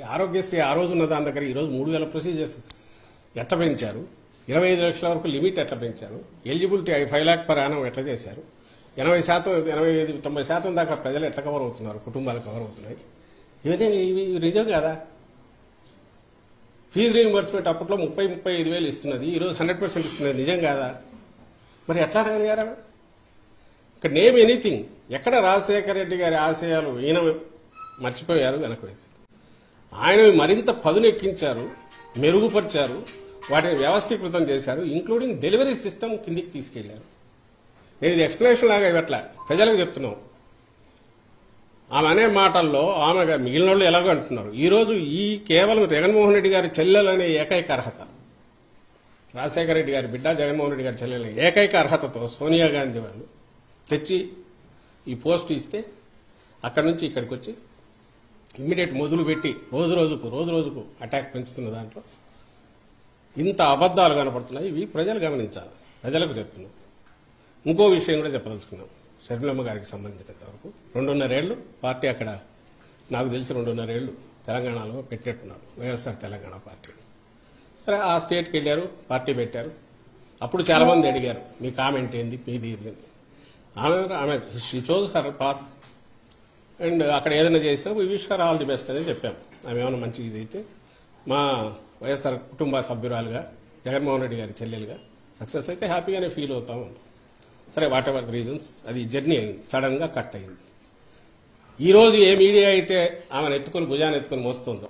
ఈ ఆరోగ్యశ్రీ ఆ రోజు ఉన్న దాని దగ్గర ఈ రోజు మూడు వేల ప్రొసీజర్స్ ఎట్లా పెంచారు? ఇరవై ఐదు లక్షల వరకు లిమిట్ ఎట్లా పెంచారు? Eligibility five lakh per annum ఎట్లా చేశారు? ఎనభై శాతం ఎనభై ఐదు తొంభై శాతం దాకా ప్రజలు ఎట్లా కవర్ అవుతున్నారు? కుటుంబాలు కవర్ అవుతున్నాయి. ఇవన్నీ ఇవి నిజం కదా? ఫీజు రీఎంబర్స్మెంట్ అప్పట్లో ముప్పై ముప్పై ఐదు వేలు ఇస్తున్నది. ఈరోజు హండ్రెడ్ పర్సెంట్ ఇస్తున్నది. నిజం కాదా? మరి ఎట్లా అడగలిగారా ఇక్కడ నేమ్ ఎనీథింగ్ ఎక్కడ రాజశేఖర రెడ్డి గారి ఆశయాలు ఈయన మర్చిపోయారు వెనక వేసి. ఆయన మరింత పదునెక్కించారు మెరుగుపరిచారు వాటిని వ్యవస్థీకృతం చేశారు ఇంక్లూడింగ్ డెలివరీ సిస్టమ్ కిందికి తీసుకెళ్ళారు. నేను ఇది ఎక్స్ప్లెనేషన్ లాగా ఇవ్వట్లా. ప్రజలకు చెప్తున్నాం. ఆమె అనే మాటల్లో ఆమె మిగిలిన వాళ్ళు ఎలాగో అంటున్నారు. ఈరోజు ఈ కేవలం జగన్మోహన్ రెడ్డి గారి చెల్లెలనే ఏకైక అర్హత. రాజశేఖర రెడ్డి గారి బిడ్డ జగన్మోహన్ రెడ్డి గారి చెల్లెల ఏకైక అర్హతతో సోనియా గాంధీ వాళ్ళు తెచ్చి ఈ పోస్ట్ ఇస్తే అక్కడి నుంచి ఇక్కడికి వచ్చి ఇమ్మీడియట్ మొదలు పెట్టి రోజు రోజుకు రోజు రోజుకు అటాక్ పెంచుతున్న దాంట్లో ఇంత అబద్దాలు కనపడుతున్నాయి. ఇవి ప్రజలు గమనించాలి. ప్రజలకు చెప్తున్నాం. ఇంకో విషయం కూడా చెప్పదలుచుకున్నాం. షర్మిలమ్మ గారికి సంబంధించినంత వరకు. రెండున్నరేళ్ళు పార్టీ అక్కడ నాకు తెలిసి రెండున్నరేళ్ళు తెలంగాణలో పెట్టేట్టున్నారు వైఎస్ఆర్ తెలంగాణ పార్టీ. సరే ఆ స్టేట్కి వెళ్ళారు పార్టీ పెట్టారు. అప్పుడు చాలామంది అడిగారు మీ కామెంట్ ఏంది? మీది ఇది ఆమె ఆమె she chose her path and అక్కడ ఏదైనా చేసాం we wish all the best అని చెప్పాం. ఆమె ఏమైనా మంచి ఇది అయితే మా వైఎస్ఆర్ కుటుంబ సభ్యురాలుగా జగన్మోహన్ రెడ్డి గారి చెల్లెలుగా సక్సెస్ అయితే హ్యాపీగానే ఫీల్ అవుతాం సరే వాట్ ఎవర్ రీజన్స్ అది జర్నీ అయింది సడన్గా కట్ అయింది. ఈ రోజు ఏ మీడియా అయితే ఆమెను ఎత్తుకొని భుజాన్ని ఎత్తుకొని మోస్తుందో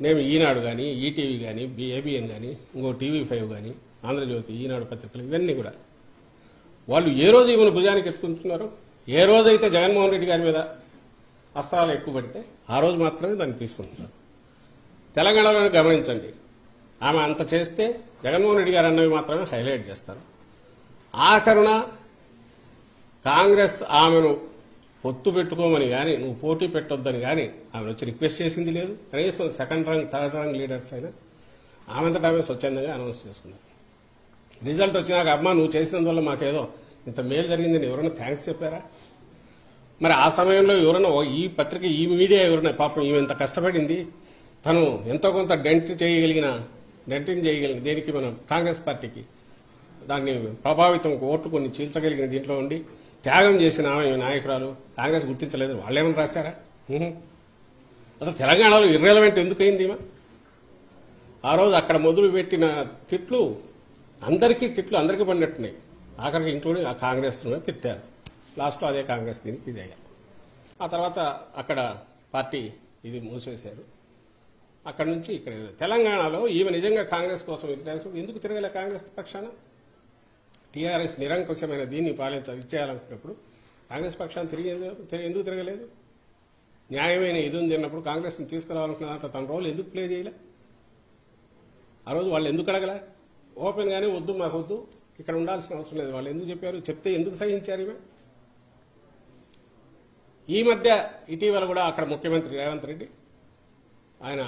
నేను ఈనాడు కానీ ఈటీవీ కానీ ఏబిఎన్ కానీ ఇంకో టీవీ ఫైవ్ కానీ ఆంధ్రజ్యోతి ఈనాడు పత్రికలు ఇవన్నీ కూడా వాళ్ళు ఏ రోజు ఈమెను భుజానికి ఎత్తుకుంటున్నారు ఏ రోజైతే జగన్మోహన్ రెడ్డి గారి మీద అస్త్రాలు ఎక్కువ పడితే ఆ రోజు మాత్రమే దాన్ని తీసుకుంటున్నారు. తెలంగాణలో గమనించండి. ఆమె అంత చేస్తే జగన్మోహన్ రెడ్డి గారు అన్నవి మాత్రమే హైలైట్ చేస్తారు. ఆఖరున కాంగ్రెస్ ఆమెను పొత్తు పెట్టుకోమని గాని నువ్వు పోటీ పెట్టొద్దని గాని ఆమె వచ్చి రిక్వెస్ట్ చేసింది లేదు. కనీసం second rank third rank leaders అయినా ఆమెంతటా ఆమె స్వచ్ఛందంగా అనౌన్స్ చేసుకున్నారు. రిజల్ట్ వచ్చినాక అమ్మా నువ్వు చేసినందువల్ల మాకేదో ఇంత మేలు జరిగిందని ఎవరైనా థ్యాంక్స్ చెప్పారా? మరి ఆ సమయంలో ఎవరైనా ఈ పత్రిక ఈ మీడియా ఎవరైనా పాపం ఈమె ఇంత కష్టపడింది తను ఎంతో కొంత డెంట్ చేయగలిగిన డెంటింగ్ చేయగలిగిన దేనికి మనం కాంగ్రెస్ పార్టీకి దాన్ని ప్రభావితం ఓట్లు కొన్ని చీల్చగలిగిన దీంట్లో ఉండి త్యాగం చేసిన ఆమె నాయకురాలు కాంగ్రెస్ గుర్తించలేదు వాళ్ళేమని రాశారా? అసలు తెలంగాణలో ఇర్రెలవెంట్ ఎందుకైంది అయింది ఆ రోజు అక్కడ మొదలు పెట్టిన తిట్లు అందరికీ తిట్లు అందరికీ పడినట్టున్నాయి. ఆఖరికి ఇంక్లూడింగ్ ఆ కాంగ్రెస్ తిట్టారు. లాస్ట్లో అదే కాంగ్రెస్ దీనికి ఇది అయ్యారు. ఆ తర్వాత అక్కడ పార్టీ ఇది మూసేశారు అక్కడ నుంచి ఇక్కడ తెలంగాణలో ఈమె నిజంగా కాంగ్రెస్ కోసం ఇచ్చిన ఎందుకు తిరగలే కాంగ్రెస్ పక్షాన? టీఆర్ఎస్ నిరంకుశమైన దీన్ని పాలించ ఇచ్చేయాలనుకున్నప్పుడు కాంగ్రెస్ పక్షాన్ని తిరిగి ఎందుకు తిరగలేదు? న్యాయమైన ఇది ఉంది అన్నప్పుడు కాంగ్రెస్ని తీసుకురావాలనుకున్న దాంట్లో తన రోల్ ఎందుకు ప్లే చేయలే? ఆ రోజు వాళ్ళు ఎందుకు అడగలే? ఓపెన్ గానే వద్దు మాకు వద్దు ఇక్కడ ఉండాల్సిన అవసరం లేదు. వాళ్ళు ఎందుకు చెప్పారు? చెప్తే ఎందుకు సహించారు ఇవే? ఈ మధ్య ఇటీవల కూడా అక్కడ ముఖ్యమంత్రి రేవంత్ రెడ్డి ఆయన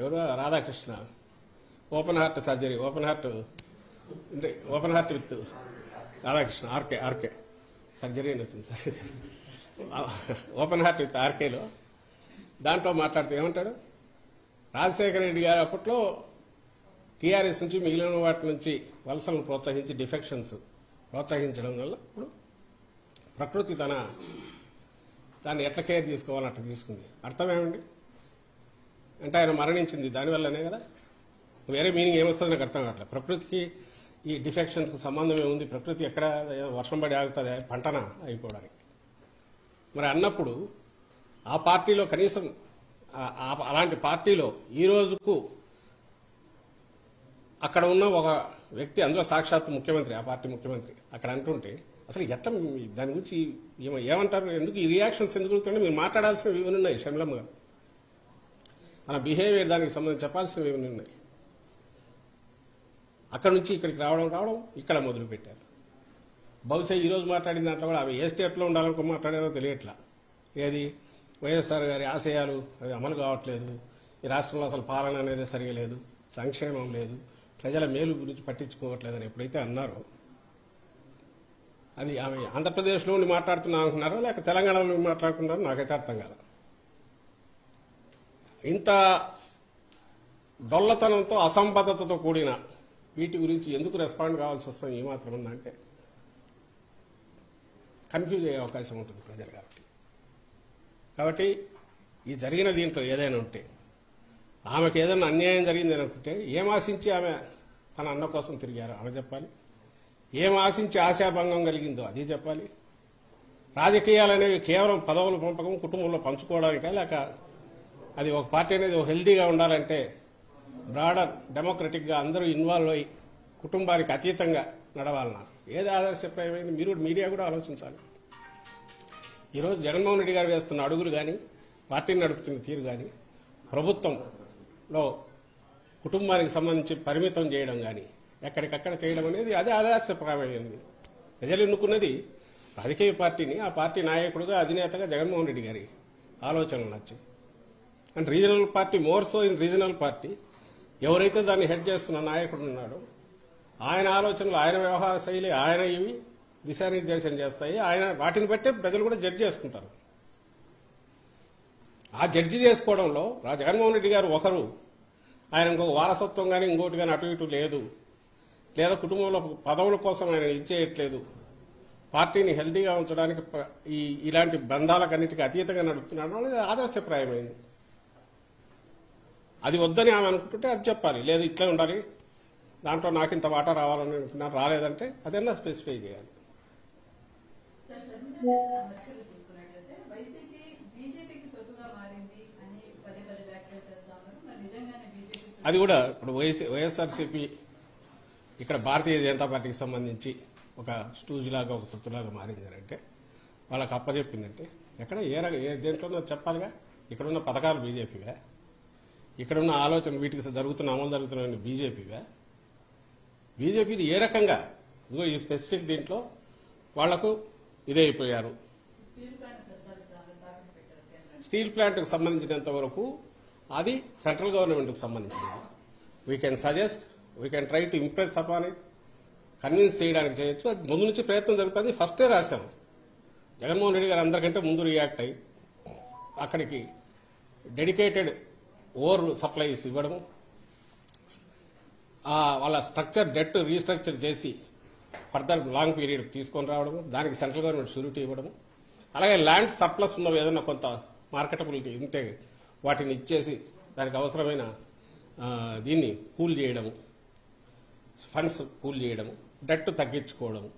ఎవరు? Radhakrishna. Open heart surgery open heart అంటే open heart with Radhakrishna RK RK. Surgery అని వచ్చింది సార్. ఓపెన్ హార్ట్ విత్ ఆర్కేలో. దాంట్లో మాట్లాడుతూ ఏమంటారు? రాజశేఖర రెడ్డి గారు అప్పట్లో టీఆర్ఎస్ నుంచి మిగిలిన వాటి నుంచి వలసలను ప్రోత్సహించి డిఫెక్షన్స్ ప్రోత్సహించడం వల్ల ఇప్పుడు ప్రకృతి తన దాన్ని ఎట్లా కేర్ తీసుకోవాలని అట్లా తీసుకుంది. అర్థమేమండి అంటే ఆయన మరణించింది దానివల్లనే కదా? వేరే మీనింగ్ ఏమొస్తుంది నాకు అర్థం కావట్లేదు. ప్రకృతికి ఈ డిఫెక్షన్స్ సంబంధం ఏముంది? ప్రకృతి ఎక్కడ వర్షం పడి ఆగుతుంది? పంటన అయిపోవడానికి. మరి అన్నప్పుడు ఆ పార్టీలో కనీసం ఆ- అలాంటి పార్టీలో ఈ రోజుకు అక్కడ ఉన్న ఒక వ్యక్తి అందులో సాక్షాత్ ముఖ్యమంత్రి ఆ పార్టీ ముఖ్యమంత్రి. అక్కడ అంటుంటే అసలు ఎట్లా మీ- దాని గురించి ఏమంటారు? ఎందుకు ఈ రియాక్షన్స్ ఎందుకు జరుగుతున్నాయి? మీరు మాట్లాడాల్సినవి ఇవన్నీ ఉన్నాయి. షమిలమ్మ గారు. తన బిహేవియర్ దానికి సంబంధించి చెప్పాల్సినవి ఇవన్నీ ఉన్నాయి. అక్కడ నుంచి ఇక్కడికి రావడం రావడం ఇక్కడ మొదలుపెట్టారు. బహుశా ఈరోజు మాట్లాడిన దాంట్లో కూడా అవి ఏ స్టేట్లో ఉండాలనుకో మాట్లాడారో తెలియట్లా. ఏది? వైఎస్ఆర్ గారి ఆశయాలు అవి అమలు కావట్లేదు. ఈ రాష్ట్రంలో అసలు పాలన అనేది సరిగా లేదు. సంక్షేమం లేదు. ప్రజల మేలు గురించి పట్టించుకోవట్లేదని ఎప్పుడైతే అన్నారో అది ఆమె ఆంధ్రప్రదేశ్లో మాట్లాడుతున్నా అనుకున్నారో లేక తెలంగాణలో మాట్లాడుకున్నారో నాకైతే అర్థం కాదు. ఇంత డొల్లతనంతో అసంబద్ధతతో కూడిన వీటి గురించి ఎందుకు రెస్పాండ్ కావాల్సి వస్తాం ఏమాత్రం ఉందంటే కన్ఫ్యూజ్ అయ్యే అవకాశం ఉంటుంది ప్రజలు కాబట్టి. కాబట్టి ఈ జరిగిన దీంట్లో ఏదైనా ఉంటే ఆమెకు ఏదైనా అన్యాయం జరిగింది అనుకుంటే ఏం ఆశించి ఆమె తన అన్న కోసం తిరిగారు? ఆమె చెప్పాలి. ఏం ఆశించి ఆశాభంగం కలిగిందో అది చెప్పాలి. రాజకీయాలు అనేవి కేవలం పదవుల పంపకం కుటుంబంలో పంచుకోవడానికా? లేక అది ఒక పార్టీ అనేది ఒక హెల్దీగా ఉండాలంటే బ్రాడర్ డెమోక్రటిక్గా అందరూ ఇన్వాల్వ్ అయ్యి కుటుంబానికి అతీతంగా నడవాలన్నారు. ఏది ఆదర్శప్రాయమైంది? మీరు మీడియా కూడా ఆలోచించాలి. ఈరోజు జగన్మోహన్ రెడ్డి గారు వేస్తున్న అడుగులు కానీ పార్టీని నడుపుతున్న తీరు కానీ ప్రభుత్వం లో కుటుంబానికి సంబంధించి పరిమితం చేయడం కానీ ఎక్కడికక్కడ చేయడం అనేది అదే ఆదర్శప్రాయమైంది ప్రజలు ఎన్నుకున్నది రాజకీయ పార్టీని ఆ పార్టీ నాయకుడుగా అధినేతగా జగన్మోహన్ రెడ్డి గారి ఆలోచనలు నచ్చాయి and regional party more so in regional party ఎవరైతే దాన్ని హెడ్ చేస్తున్న నాయకుడు ఉన్నాడో ఆయన ఆలోచనలు ఆయన వ్యవహార శైలి ఆయన ఇవి దిశానిర్దేశం చేస్తాయి. ఆయన వాటిని బట్టే ప్రజలు కూడా జడ్జి చేసుకుంటారు. ఆ జడ్జి చేసుకోవడంలో జగన్మోహన్ రెడ్డి గారు ఒకరు. ఆయన ఇంకొక వారసత్వం కానీ ఇంకోటి కానీ అటు ఇటు లేదు. లేదా కుటుంబంలో పదవుల కోసం ఆయన ఇచ్చేయట్లేదు పార్టీని హెల్దీగా ఉంచడానికి ఈ ఇలాంటి బంధాలకన్నిటికీ అతీతంగా నడుపుతున్నాడు అనేది ఆదర్శప్రాయమైంది. అది వద్దని ఆమె అనుకుంటుంటే అది చెప్పాలి. లేదు ఇట్లే ఉండాలి. దాంట్లో నాకు ఇంత వాటా రావాలని అనుకున్నాను రాలేదంటే అదన్నా స్పెసిఫై చేయాలి. అది కూడా ఇప్పుడు వైఎస్ వైఎస్ఆర్సీపీ ఇక్కడ భారతీయ జనతా పార్టీకి సంబంధించి ఒక స్టూజ్ లాగా ఒక తొత్తులాగా మారింది అని అంటే వాళ్ళకి అప్పచెప్పిందంటే ఎక్కడ ఏ రక ఏ దేంట్లోనో చెప్పాలిగా? ఇక్కడున్న పథకాలు బీజేపీవే. ఇక్కడున్న ఆలోచన వీటికి జరుగుతున్న అమలు జరుగుతున్న బీజేపీవే. బీజేపీది ఏ రకంగా? ఇదిగో ఈ స్పెసిఫిక్ దీంట్లో వాళ్ళకు పెట్టారు. కేంద్రానికి స్టీల్ ప్లాంట్కి సంబంధించినంత వరకు అది సెంట్రల్ గవర్నమెంట్కి సంబంధించింది we can suggest we can try to impress upon it convince చేయడానికి చేయొచ్చు. అది ముందు నుంచి ప్రయత్నం జరుగుతుంది. ఫస్టే రాశాం. జగన్మోహన్ రెడ్డి గారు అందరికంటే ముందు రియాక్ట్ అయ్యి అక్కడికి డెడికేటెడ్ ఓవర్ సప్లైస్ ఇవ్వడము వాళ్ళ స్ట్రక్చర్ డెట్ రీస్ట్రక్చర్ చేసి ఫర్దర్ లాంగ్ పీరియడ్ తీసుకొని రావడం దానికి సెంట్రల్ గవర్నమెంట్ షూరిటీ ఇవ్వడము అలాగే ల్యాండ్ సర్ప్లస్ ఉన్నవి ఏదైనా కొంత మార్కెటబిలిటీ ఉంటే వాటిని ఇచ్చేసి దానికి అవసరమైన దీన్ని కూల్ చేయడము ఫండ్స్ కూల్ చేయడము డెట్ తగ్గించుకోవడము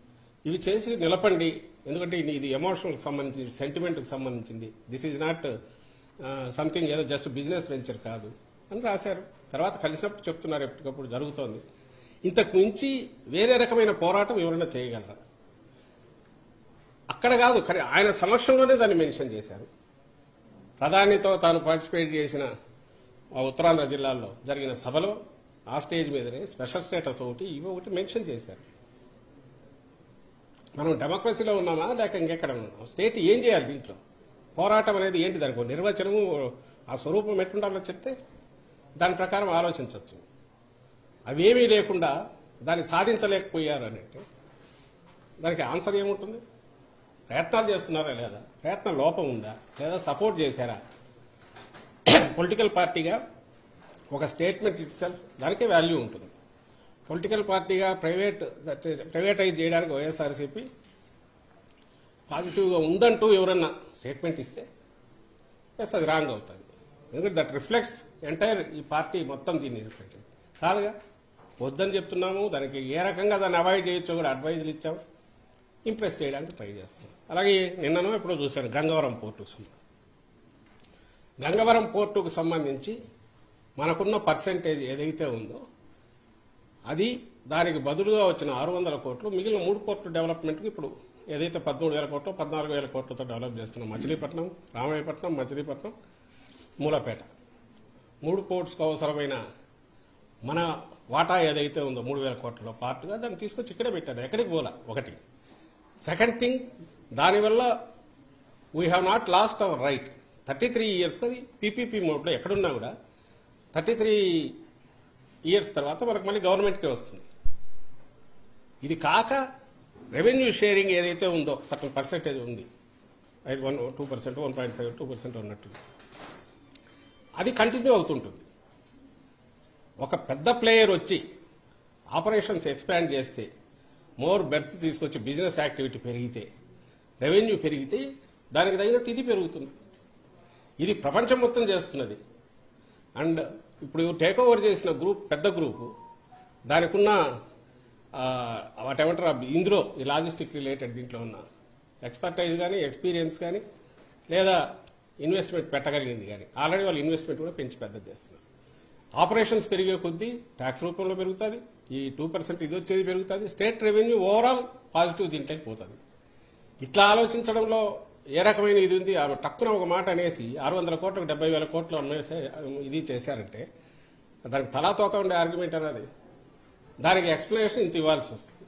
ఇవి చేసి నిలపండి. ఎందుకంటే ఇది- ఇది ఎమోషనల్కి సంబంధించి సెంటిమెంట్కి సంబంధించింది. దిస్ ఈజ్ నాట్ సంథింగ్ ఏదో జస్ట్ బిజినెస్ వెంచర్ కాదు అని రాశారు. తర్వాత కలిసినప్పుడు చెప్తున్నారు ఎప్పటికప్పుడు జరుగుతోంది. ఇంతకు మించి వేరే రకమైన పోరాటం ఎవరైనా చేయగలరా? అక్కడ కాదు కానీ ఆయన సమక్షంలోనే దాన్ని మెన్షన్ చేశారు. ప్రధానితో తాను పార్టిసిపేట్ చేసిన ఉత్తరాంధ్ర జిల్లాల్లో జరిగిన సభలో ఆ స్టేజ్ మీదనే స్పెషల్ స్టేటస్ ఒకటి ఇవి ఒకటి మెన్షన్ చేశారు. మనం డెమోక్రసీలో ఉన్నామా? లేక ఇంకెక్కడ ఉన్నాం స్టేట్ ఏం చేయాలి దీంట్లో? పోరాటం అనేది ఏంటి దానికి? నిర్వచనము ఆ స్వరూపం ఎట్లుండాలో చెప్తే దాని ప్రకారం ఆలోచించవచ్చు. అవేమీ లేకుండా దాన్ని సాధించలేకపోయారు అంటే దానికి ఆన్సర్ ఏముంటుంది? ప్రయత్నాలు చేస్తున్నారా లేదా? ప్రయత్నం లోపం ఉందా? లేదా సపోర్ట్ చేశారా? పొలిటికల్ పార్టీగా ఒక స్టేట్మెంట్ ఇట్ దానికే వాల్యూ ఉంటుంది. పొలిటికల్ పార్టీగా ప్రైవేట్ ప్రైవేటైజ్ చేయడానికి వైఎస్ఆర్సీపీ పాజిటివ్గా ఉందంటూ ఎవరన్నా స్టేట్మెంట్ ఇస్తే ఎస్ అది రాంగ్ అవుతుంది. ఎందుకంటే దట్ రిఫ్లెక్ట్స్ ఎంటైర్ ఈ పార్టీ మొత్తం దీన్ని రిఫ్లెక్ట్ కాదుగా? వద్దని చెప్తున్నాము దానికి ఏ రకంగా దాన్ని అవాయిడ్ చేయొచ్చో కూడా అడ్వైజులు ఇచ్చాము. ఇంప్రెస్ చేయడానికి ట్రై చేస్తున్నాం. అలాగే నిన్ననో ఎప్పుడో చూశాను గంగవరం పోర్టు గంగవరం పోర్టుకు సంబంధించి మనకున్న పర్సెంటేజ్ ఏదైతే ఉందో అది దానికి బదులుగా వచ్చిన ఆరు వందల కోట్లు మిగిలిన మూడు పోర్టు డెవలప్మెంట్కి ఇప్పుడు ఏదైతే పదమూడు వేల కోట్లు పద్నాలుగు వేల కోట్లతో డెవలప్ చేస్తున్నాం. మచిలీపట్నం రామాయపట్నం మచిలీపట్నం మూలపేట. మూడు పోర్ట్స్కు అవసరమైన మన వాటా ఏదైతే ఉందో మూడు వేల కోట్లలో పార్ట్గా దాన్ని తీసుకొచ్చి ఇక్కడే పెట్టారు. ఎక్కడికి పోలా? ఒకటి. సెకండ్ థింగ్ దానివల్ల we have not lost our right thirty three years అది పీపీపీ మోడ్లో ఎక్కడున్నా కూడా థర్టీ త్రీ ఇయర్స్ తర్వాత మనకు మళ్ళీ గవర్నమెంట్కే వస్తుంది. ఇది కాక రెవెన్యూ షేరింగ్ ఏదైతే ఉందో సర్టన్ పర్సెంటేజ్ ఉంది. ఐదు one two percent one point five two percent ఉన్నట్టు. అది కంటిన్యూ అవుతుంటుంది. ఒక పెద్ద ప్లేయర్ వచ్చి ఆపరేషన్స్ ఎక్స్పాండ్ చేస్తే మోర్ బెర్త్ తీసుకొచ్చి బిజినెస్ యాక్టివిటీ పెరిగితే రెవెన్యూ పెరిగితే దానికి తగినట్టు ఇది పెరుగుతుంది. ఇది ప్రపంచం మొత్తం చేస్తున్నది. అండ్ ఇప్పుడు టేక్ ఓవర్ చేసిన గ్రూప్ పెద్ద గ్రూపు దానికి ఉన్న వాట్ ఇందులో ఈ లాజిస్టిక్ రిలేటెడ్ దీంట్లో ఉన్న ఎక్స్పర్టైజ్ కానీ ఎక్స్పీరియన్స్ కానీ లేదా ఇన్వెస్ట్మెంట్ పెట్టగలిగింది కానీ ఆల్రెడీ వాళ్ళు ఇన్వెస్ట్మెంట్ కూడా పెంచి పెద్ద చేస్తున్నారు. ఆపరేషన్స్ పెరిగే కొద్దీ ట్యాక్స్ రూపంలో పెరుగుతుంది. ఈ టూ పర్సెంట్ ఇది వచ్చేది పెరుగుతుంది. స్టేట్ రెవెన్యూ ఓవరాల్ పాజిటివ్ దీంట్లోకి పోతుంది. ఇట్లా ఆలోచించడంలో ఏ రకమైన ఇది ఉంది? ఆమె టక్కున ఒక మాట అనేసి ఆరు వందల కోట్లకు డెబ్బై వేల కోట్లు అమ్మేసే ఇది చేశారంటే దానికి తలాతోక ఉండే ఆర్గ్యుమెంట్ అన్నది. దానికి ఎక్స్ప్లెనేషన్ ఇంత ఇవ్వాల్సి వస్తుంది.